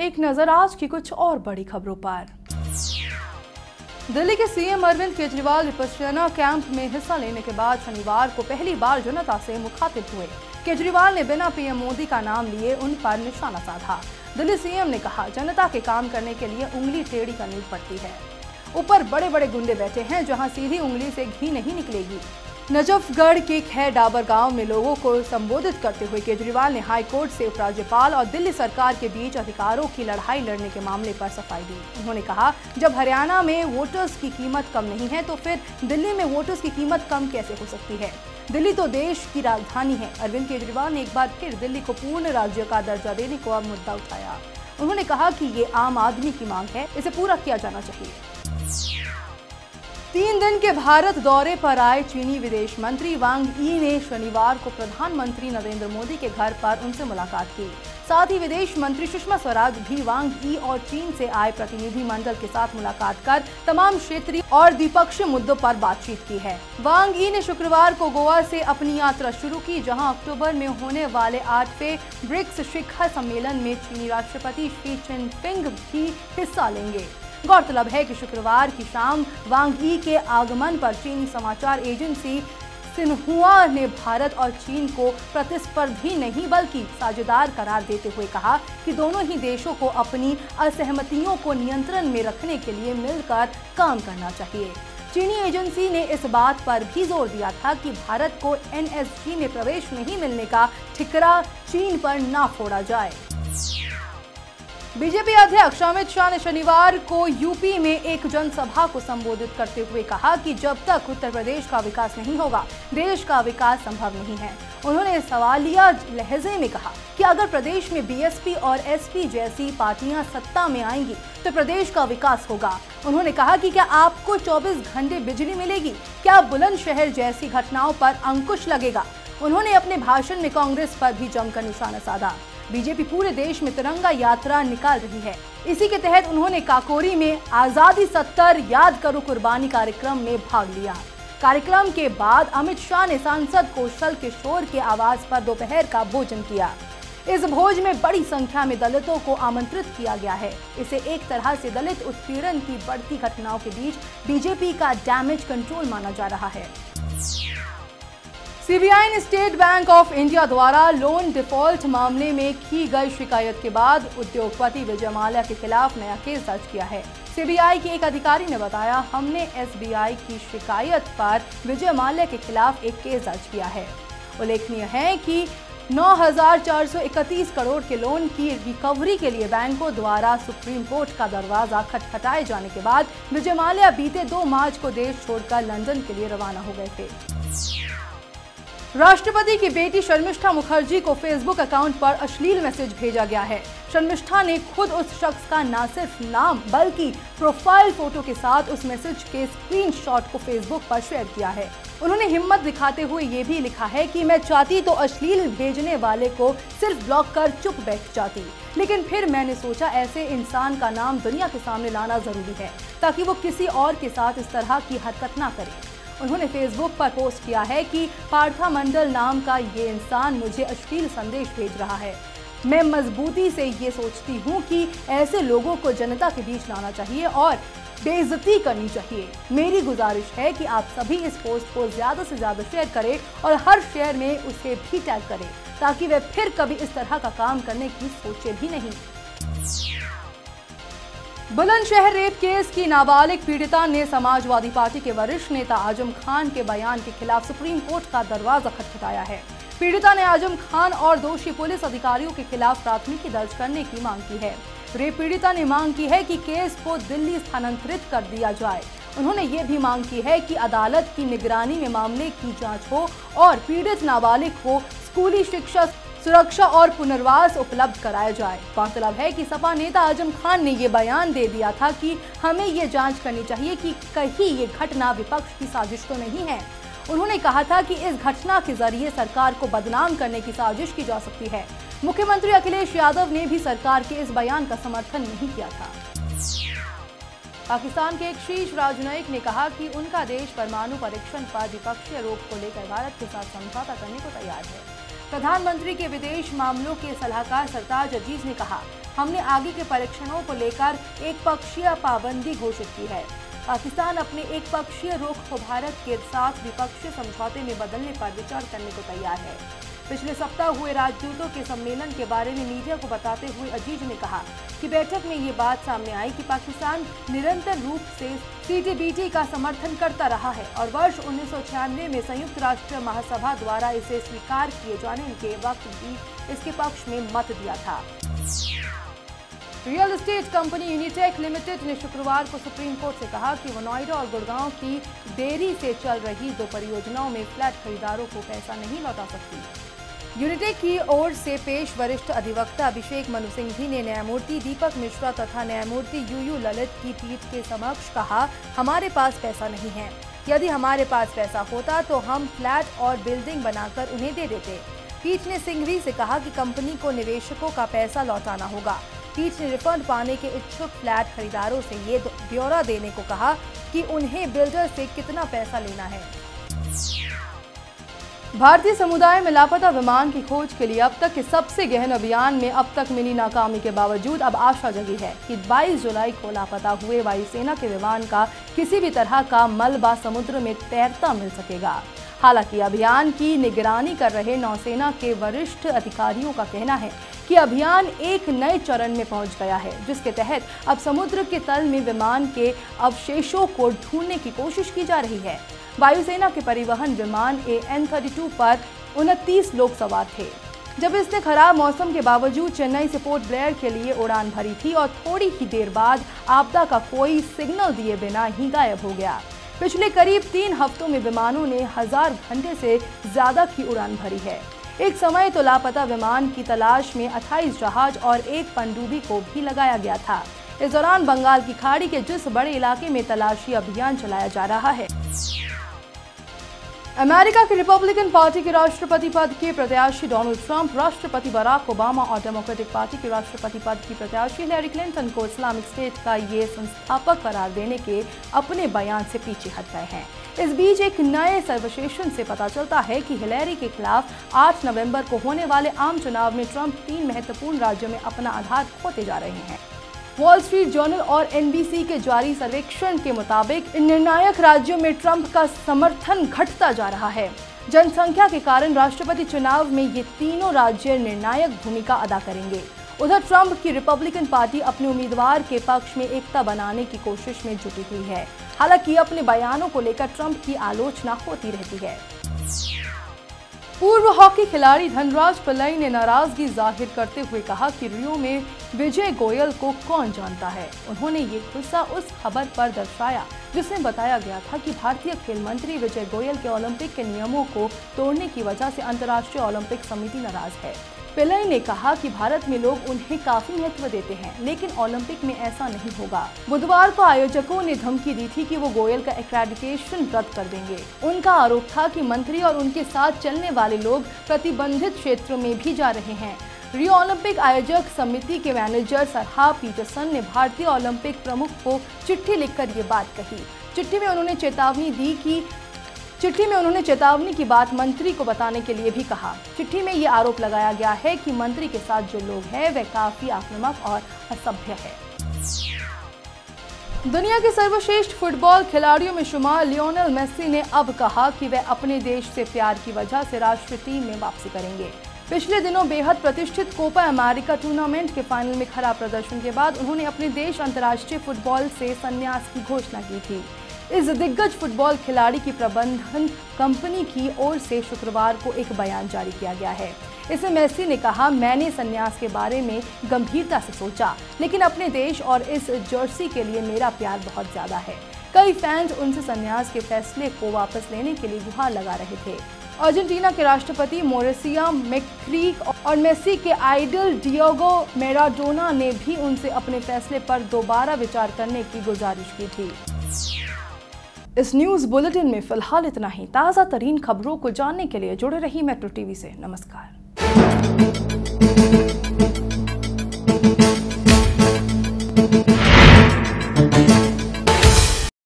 एक नज़र आज की कुछ और बड़ी खबरों पर। दिल्ली के सीएम अरविंद केजरीवाल विपस्यना कैंप में हिस्सा लेने के बाद शनिवार को पहली बार जनता से मुखातिब हुए। केजरीवाल ने बिना पीएम मोदी का नाम लिए उन पर निशाना साधा। दिल्ली सीएम ने कहा, जनता के काम करने के लिए उंगली टेढ़ी करनी पड़ती है। ऊपर बड़े बड़े गुंडे बैठे हैं जहाँ सीधी उंगली से घी नहीं निकलेगी। नजफगढ़ के खैर डाबर गाँव में लोगों को संबोधित करते हुए केजरीवाल ने हाईकोर्ट से उपराज्यपाल और दिल्ली सरकार के बीच अधिकारों की लड़ाई लड़ने के मामले पर सफ़ाई दी। उन्होंने कहा, जब हरियाणा में वोटर्स की कीमत कम नहीं है तो फिर दिल्ली में वोटर्स की कीमत कम कैसे हो सकती है? दिल्ली तो देश की राजधानी है। अरविंद केजरीवाल ने एक बार फिर दिल्ली को पूर्ण राज्य का दर्जा देने को मुद्दा उठाया। उन्होंने कहा कि ये आम आदमी की मांग है, इसे पूरा किया जाना चाहिए। तीन दिन के भारत दौरे पर आए चीनी विदेश मंत्री वांग ई ने शनिवार को प्रधानमंत्री नरेंद्र मोदी के घर पर उनसे मुलाकात की। साथ ही विदेश मंत्री सुषमा स्वराज भी वांग ई और चीन से आए प्रतिनिधि मंडल के साथ मुलाकात कर तमाम क्षेत्रीय और द्विपक्षीय मुद्दों पर बातचीत की है। वांग ई ने शुक्रवार को गोवा से अपनी यात्रा शुरू की, जहाँ अक्टूबर में होने वाले आठवें ब्रिक्स शिखर सम्मेलन में चीनी राष्ट्रपति शी जिनपिंग भी हिस्सा लेंगे। गौरतलब है कि शुक्रवार की शाम वांग ई के आगमन पर चीनी समाचार एजेंसी सिन्हुआ ने भारत और चीन को प्रतिस्पर्धी नहीं, बल्कि साझेदार करार देते हुए कहा कि दोनों ही देशों को अपनी असहमतियों को नियंत्रण में रखने के लिए मिलकर काम करना चाहिए। चीनी एजेंसी ने इस बात पर भी ज़ोर दिया था कि भारत को एनएसजी में प्रवेश नहीं मिलने का ठिकरा चीन पर ना फोड़ा जाए। बीजेपी अध्यक्ष अमित शाह ने शनिवार को यूपी में एक जनसभा को संबोधित करते हुए कहा कि जब तक उत्तर प्रदेश का विकास नहीं होगा, देश का विकास संभव नहीं है। उन्होंने सवालिया लहजे में कहा कि अगर प्रदेश में बीएसपी और एसपी जैसी पार्टियाँ सत्ता में आएँगी तो प्रदेश का विकास होगा। उन्होंने कहा कि क्या आपको 24 घंटे बिजली मिलेगी? क्या बुलंदशहर जैसी घटनाओं पर अंकुश लगेगा? उन्होंने अपने भाषण में कांग्रेस पर भी जमकर निशाना साधा। बीजेपी पूरे देश में तिरंगा यात्रा निकाल रही है। इसी के तहत उन्होंने काकोरी में आज़ादी सत्तर, याद करो कुर्बानी कार्यक्रम में भाग लिया। कार्यक्रम के बाद अमित शाह ने सांसद कौशल किशोर के आवास पर दोपहर का भोजन किया। इस भोज में बड़ी संख्या में दलितों को आमंत्रित किया गया है। इसे एक तरह से दलित उत्पीड़न की बढ़ती घटनाओं के बीच बीजेपी का डैमेज कंट्रोल माना जा रहा है। सीबीआई ने स्टेट बैंक ऑफ़ इंडिया द्वारा लोन डिफ़ॉल्ट मामले में की गई शिकायत के बाद उद्योगपति विजय माल्या के खिलाफ नया केस दर्ज किया है। सीबीआई के एक अधिकारी ने बताया हमने एसबीआई की शिकायत पर विजय माल्या के खिलाफ एक केस दर्ज किया है। उल्लेखनीय है कि 9,431 करोड़ के लोन की रिकवरी के लिए बैंकों द्वारा सुप्रीम कोर्ट का दरवाज़ा खटखटाए जाने के बाद विजय माल्या बीते 2 मार्च को देश छोड़कर लंदन के लिए रवाना हो गए थे। राष्ट्रपति की बेटी शर्मिष्ठा मुखर्जी को फेसबुक अकाउंट पर अश्लील मैसेज भेजा गया है। शर्मिष्ठा ने खुद उस शख्स का न सिर्फ़ नाम, बल्कि प्रोफ़ाइल फ़ोटो के साथ उस मैसेज के स्क्रीनशॉट को फेसबुक पर शेयर किया है। उन्होंने हिम्मत दिखाते हुए ये भी लिखा है कि मैं चाहती तो अश्लील भेजने वाले को सिर्फ़ ब्लॉक कर चुप बैठ जाती। लेकिन फिर मैंने सोचा ऐसे इंसान का नाम दुनिया के सामने लाना ज़रूरी है, ताकि वो किसी और के साथ इस तरह की हरकत ना करे। उन्होंने फेसबुक पर पोस्ट किया है कि पार्था मंडल नाम का ये इंसान मुझे अश्लील संदेश भेज रहा है। मैं मजबूती से ये सोचती हूँ कि ऐसे लोगों को जनता के बीच लाना चाहिए और बेइज्जती करनी चाहिए। मेरी गुजारिश है कि आप सभी इस पोस्ट को ज़्यादा से ज़्यादा शेयर करें और हर शेयर में उसे भी टैग करें, ताकि वे फिर कभी इस तरह का काम करने की सोचे भी नहीं। बुलंदशहर रेप केस की नाबालिग पीड़िता ने समाजवादी पार्टी के वरिष्ठ नेता आज़म खान के बयान के खिलाफ सुप्रीम कोर्ट का दरवाज़ा खटखटाया है। पीड़िता ने आज़म खान और दोषी पुलिस अधिकारियों के खिलाफ प्राथमिकी दर्ज करने की मांग की है। रेप पीड़िता ने मांग की है कि केस को दिल्ली स्थानांतरित कर दिया जाए। उन्होंने ये भी मांग की है कि अदालत की निगरानी में मामले की जाँच हो और पीड़ित नाबालिग को स्कूली शिक्षा सुरक्षा और पुनर्वास उपलब्ध कराया जाए। गौरतलब है कि सपा नेता आज़म खान ने ये बयान दे दिया था कि हमें ये जाँच करनी चाहिए कि कहीं ये घटना विपक्ष की साजिश तो नहीं है। उन्होंने कहा था कि इस घटना के ज़रिए सरकार को बदनाम करने की साजिश की जा सकती है। मुख्यमंत्री अखिलेश यादव ने भी सरकार के इस बयान का समर्थन नहीं किया था। पाकिस्तान के एक शीर्ष राजनयिक ने कहा कि उनका देश परमाणु परीक्षण पर द्विपक्षीय रोक को लेकर भारत के साथ समझौता करने को तैयार है। प्रधानमंत्री के विदेश मामलों के सलाहकार सरताज अज़ीज़ ने कहा, हमने आगे के परीक्षणों को लेकर एक पक्षीय पाबंदी घोषित की है। पाकिस्तान अपने एक पक्षीय रुख को भारत के साथ विपक्षीय समझौते में बदलने पर विचार करने को तैयार है। पिछले सप्ताह हुए राजदूतों के सम्मेलन के बारे में मीडिया को बताते हुए अज़ीज़ ने कहा कि बैठक में ये बात सामने आई कि पाकिस्तान निरंतर रूप से सीटीबीटी का समर्थन करता रहा है और वर्ष उन्नीस सौ छियानवे में संयुक्त राष्ट्र महासभा द्वारा इसे स्वीकार किए जाने के वक्त भी इसके पक्ष में मत दिया था। Real estate company Unitech Limited ने शुक्रवार को सुप्रीम कोर्ट से कहा कि वो नोएडा और गुड़गांव की देरी से चल रही दो परियोजनाओं में फ्लैट खरीदारों को पैसा नहीं लौटा सकती। यूनिटेक की ओर से पेश वरिष्ठ अधिवक्ता अभिषेक मनु सिंघवी ने न्यायमूर्ति दीपक मिश्रा तथा न्यायमूर्ति यू यू ललित की पीठ के समक्ष कहा, हमारे पास पैसा नहीं है। यदि हमारे पास पैसा होता तो हम फ्लैट और बिल्डिंग बनाकर उन्हें दे देते। पीठ ने सिंघवी से कहा कि कंपनी को निवेशकों का पैसा लौटाना होगा। पीठ ने रिफंड पाने के इच्छुक फ्लैट खरीदारों से ये ब्यौरा देने को कहा कि उन्हें बिल्डर से कितना पैसा लेना है। भारतीय समुदाय में लापता विमान की खोज के लिए अब तक के सबसे गहन अभियान में अब तक मिली नाकामी के बावजूद अब आशा जगी है कि 22 जुलाई को लापता हुए वायुसेना के विमान का किसी भी तरह का मलबा समुद्र में तैरता मिल सकेगा। हालाँकि अभियान की निगरानी कर रहे नौसेना के वरिष्ठ अधिकारियों का कहना है कि अभियान एक नए चरण में पहुँच गया है, जिसके तहत अब समुद्र के तल में विमान के अवशेषों को ढूँढने की कोशिश की जा रही है। वायुसेना के परिवहन विमान ए एन पर उनतीस लोग सवार थे। जब इसने खराब मौसम के बावजूद चेन्नई से पोर्ट ब्लेयर के लिए उड़ान भरी थी और थोड़ी ही देर बाद आपदा का कोई सिग्नल दिए बिना ही गायब हो गया। पिछले करीब तीन हफ्तों में विमानों ने हज़ार घंटे से ज़्यादा की उड़ान भरी है। एक समय तो लापता विमान की तलाश में 28 जहाज़ और एक पनडुब्बी को भी लगाया गया था। इस दौरान बंगाल की खाड़ी के जिस बड़े इलाके में तलाशी अभियान चलाया जा रहा है। अमेरिका की रिपब्लिकन पार्टी के राष्ट्रपति पद के प्रत्याशी डोनाल्ड ट्रंप, राष्ट्रपति बराक ओबामा और डेमोक्रेटिक पार्टी के राष्ट्रपति पद की प्रत्याशी हिलेरी क्लिंटन को इस्लामिक स्टेट का ये संस्थापक करार देने के अपने बयान से पीछे हट गए हैं। इस बीच एक नए सर्वशेषण से पता चलता है कि हिलेरी के खिलाफ 8 नवंबर को होने वाले आम चुनाव में ट्रंप तीन महत्वपूर्ण राज्यों में अपना आधार खोते जा रहे हैं। वॉल स्ट्रीट जर्नल और एनबीसी के जारी सर्वेक्षण के मुताबिक निर्णायक राज्यों में ट्रंप का समर्थन घटता जा रहा है। जनसंख्या के कारण राष्ट्रपति चुनाव में ये तीनों राज्य निर्णायक भूमिका अदा करेंगे। उधर ट्रंप की रिपब्लिकन पार्टी अपने उम्मीदवार के पक्ष में एकता बनाने की कोशिश में जुटी हुई है। हालाँकि अपने बयानों को लेकर ट्रंप की आलोचना होती रहती है। पूर्व हॉकी खिलाड़ी धनराज पिल्लई ने नाराज़गी ज़ाहिर करते हुए कहा कि रियो में विजय गोयल को कौन जानता है। उन्होंने ये गुस्सा उस खबर पर दर्शाया, जिसमें बताया गया था कि भारतीय खेल मंत्री विजय गोयल के ओलंपिक के नियमों को तोड़ने की वजह से अंतर्राष्ट्रीय ओलंपिक समिति नाराज़ है। पिलई ने कहा कि भारत में लोग उन्हें काफ़ी महत्व देते हैं, लेकिन ओलंपिक में ऐसा नहीं होगा। बुधवार को आयोजकों ने धमकी दी थी कि वो गोयल का एक्रेडिटेशन रद्द कर देंगे। उनका आरोप था कि मंत्री और उनके साथ चलने वाले लोग प्रतिबंधित क्षेत्रों में भी जा रहे हैं। रियो ओलंपिक आयोजक समिति के मैनेजर सरहा पीटरसन ने भारतीय ओलंपिक प्रमुख को चिट्ठी लिखकर ये बात कही। चिट्ठी में उन्होंने चेतावनी दी कि चिट्ठी में उन्होंने चेतावनी की बात मंत्री को बताने के लिए भी कहा। चिट्ठी में ये आरोप लगाया गया है कि मंत्री के साथ जो लोग हैं वे काफ़ी आक्रामक और असभ्य है। दुनिया के सर्वश्रेष्ठ फुटबॉल खिलाड़ियों में शुमार लियोनल मेस्सी ने अब कहा कि वे अपने देश से प्यार की वजह से राष्ट्रीय टीम में वापसी करेंगे। पिछले दिनों बेहद प्रतिष्ठित कोपा अमेरिका टूर्नामेंट के फाइनल में खराब प्रदर्शन के बाद उन्होंने अपने देश अंतर्राष्ट्रीय फुटबॉल से संन्यास की घोषणा की थी। इस दिग्गज फुटबॉल खिलाड़ी की प्रबंधन कंपनी की ओर से शुक्रवार को एक बयान जारी किया गया है। इसमें मेसी ने कहा, मैंने संन्यास के बारे में गंभीरता से सोचा, लेकिन अपने देश और इस जर्सी के लिए मेरा प्यार बहुत ज़्यादा है। कई फैंस उनसे संन्यास के फैसले को वापस लेने के लिए गुहार लगा रहे थे। अर्जेंटीना के राष्ट्रपति मोरेसिया मेक्रीक और मेसी के आइडल डियोगो मेराडोना ने भी उनसे अपने फैसले पर दोबारा विचार करने की गुजारिश की थी। इस न्यूज़ बुलेटिन में फ़िलहाल इतना ही। ताज़ा तरीन खबरों को जानने के लिए जुड़े रही मेट्रो टीवी से। नमस्कार।